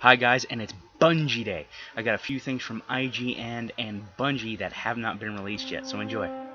Hi guys, and it's Bungie Day. I got a few things from IGN and Bungie that have not been released yet, so enjoy.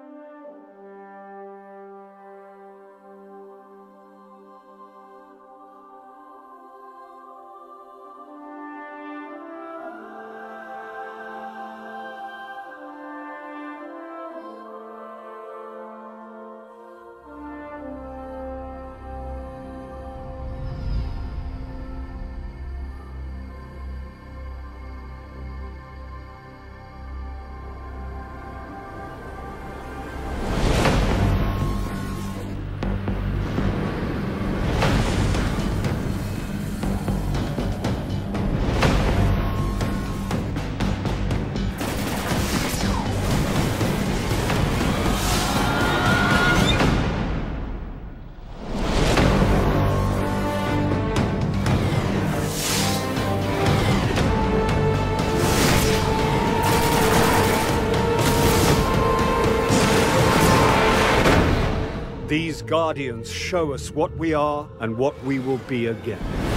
These guardians show us what we are and what we will be again.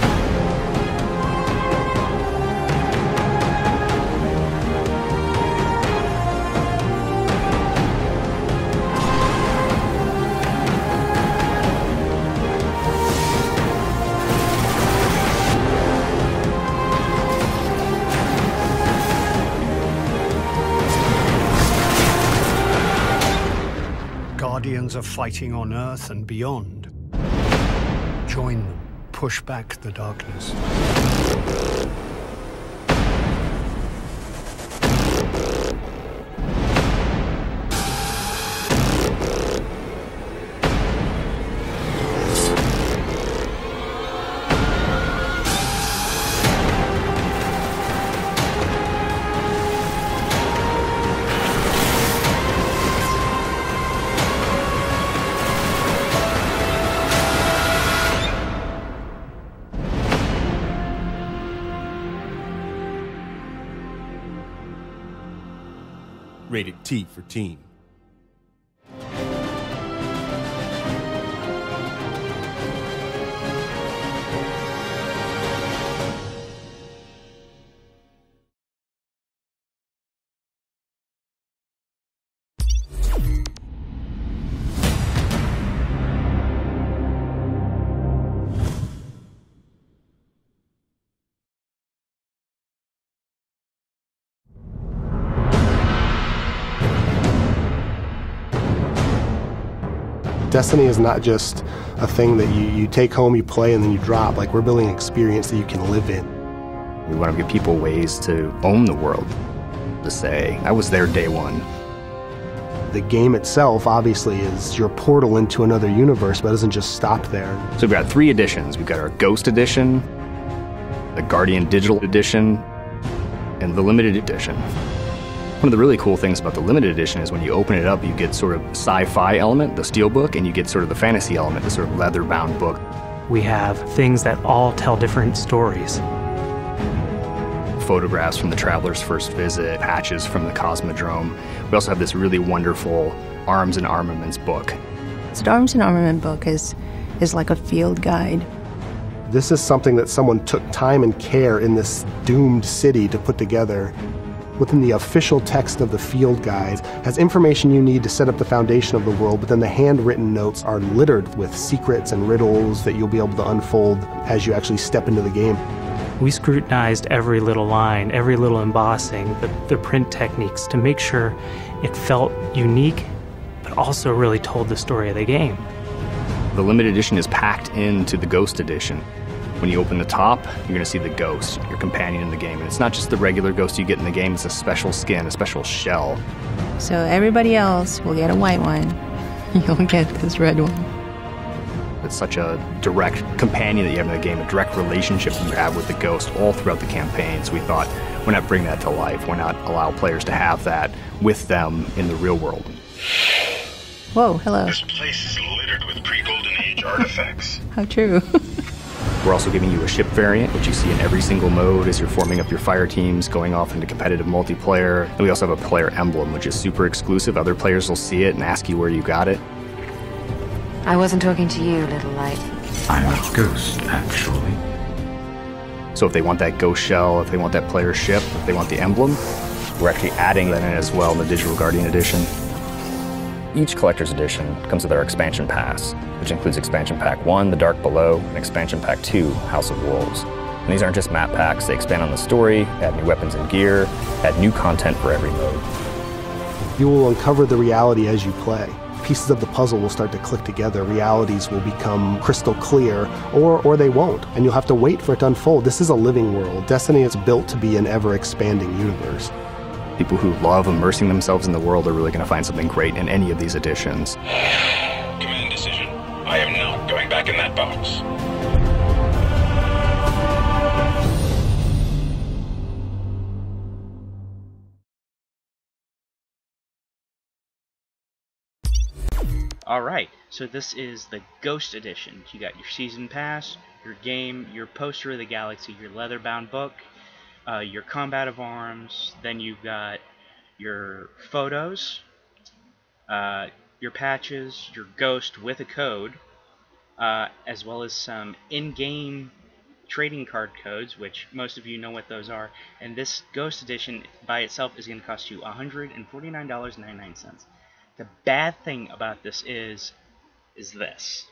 Are fighting on Earth and beyond. Join them. Push back the darkness. Rated T for Teen. Destiny is not just a thing that you, you take home, you play, and then you drop. Like, we're building an experience that you can live in. We want to give people ways to own the world, to say, I was there day one. The game itself, obviously, is your portal into another universe, but it doesn't just stop there. So we've got three editions. We've got our Ghost Edition, the Guardian Digital Edition, and the Limited Edition. One of the really cool things about the limited edition is when you open it up, you get sort of sci-fi element, the steelbook, and you get sort of the fantasy element, the sort of leather-bound book. We have things that all tell different stories. Photographs from the traveler's first visit, patches from the Cosmodrome. We also have this really wonderful arms and armaments book. The Arms and Armament book is is like a field guide. This is something that someone took time and care in this doomed city to put together. Within the official text of the field guide has information you need to set up the foundation of the world, but then the handwritten notes are littered with secrets and riddles that you'll be able to unfold as you actually step into the game. We scrutinized every little line, every little embossing, the, the print techniques to make sure it felt unique, but also really told the story of the game. The limited edition is packed into the Ghost Edition. When you open the top, you're going to see the ghost, your companion in the game. And it's not just the regular ghost you get in the game, it's a special skin, a special shell. So everybody else will get a white one. You'll get this red one. It's such a direct companion that you have in the game, a direct relationship you have with the ghost all throughout the campaign. So we thought, why not bring that to life? Why not allow players to have that with them in the real world? Whoa, hello. This place is littered with pre-Golden Age artifacts. How true. We're also giving you a ship variant, which you see in every single mode as you're forming up your fire teams, going off into competitive multiplayer. And we also have a player emblem, which is super exclusive. Other players will see it and ask you where you got it. I wasn't talking to you, little light. I'm a ghost, actually. So if they want that ghost shell, if they want that player ship, if they want the emblem, we're actually adding that in as well in the Digital Guardian Edition. Each collector's edition comes with our expansion pass, which includes expansion pack 1, The Dark Below, and expansion pack 2, House of Wolves. And these aren't just map packs, they expand on the story, add new weapons and gear, add new content for every mode. You will uncover the reality as you play. Pieces of the puzzle will start to click together, realities will become crystal clear, or, or they won't, and you'll have to wait for it to unfold. This is a living world. Destiny is built to be an ever expanding universe. People who love immersing themselves in the world are really going to find something great in any of these editions. Command decision. I am not going back in that box. Alright, so this is the Ghost Edition. You got your Season Pass, your game, your Poster of the Galaxy, your leather-bound book, uh, your Combat of Arms, then you've got your photos, uh, your patches, your Ghost with a code, uh, as well as some in-game trading card codes, which most of you know what those are. And this Ghost Edition by itself is going to cost you $149.99. The bad thing about this is, is this.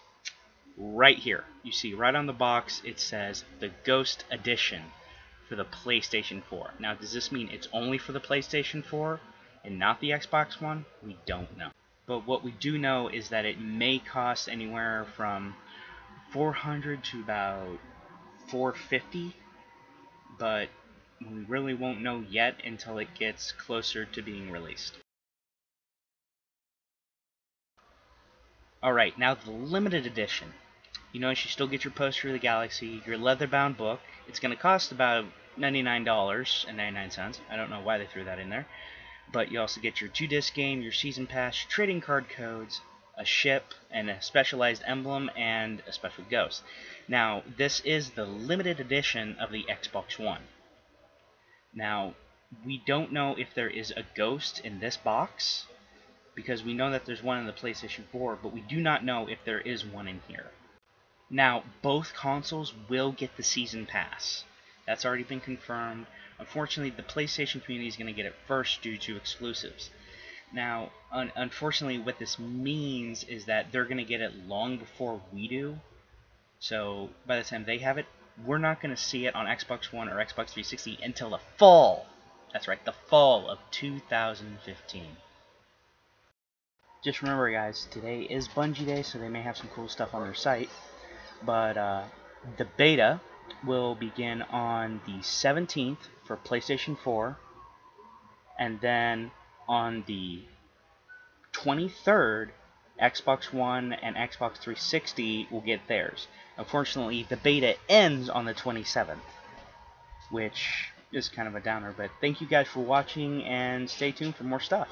Right here, you see right on the box, it says the Ghost Edition for the PlayStation 4. Now, does this mean it's only for the PlayStation 4 and not the Xbox One? We don't know. But what we do know is that it may cost anywhere from 400 to about 450, but we really won't know yet until it gets closer to being released. Alright, now the limited edition. You notice you still get your poster of the galaxy, your leather-bound book. It's going to cost about $99.99. I don't know why they threw that in there. But you also get your two-disc game, your season pass, your trading card codes, a ship, and a specialized emblem, and a special ghost. Now, this is the limited edition of the Xbox One. Now, we don't know if there is a ghost in this box, because we know that there's one in the PlayStation 4, but we do not know if there is one in here. Now, both consoles will get the Season Pass. That's already been confirmed. Unfortunately, the PlayStation community is going to get it first due to exclusives. Now, un unfortunately, what this means is that they're going to get it long before we do. So, by the time they have it, we're not going to see it on Xbox One or Xbox 360 until the fall. That's right, the fall of 2015. Just remember, guys, today is Bungie Day, so they may have some cool stuff on their site. But uh, the beta will begin on the 17th for PlayStation 4, and then on the 23rd, Xbox One and Xbox 360 will get theirs. Unfortunately, the beta ends on the 27th, which is kind of a downer. But thank you guys for watching, and stay tuned for more stuff.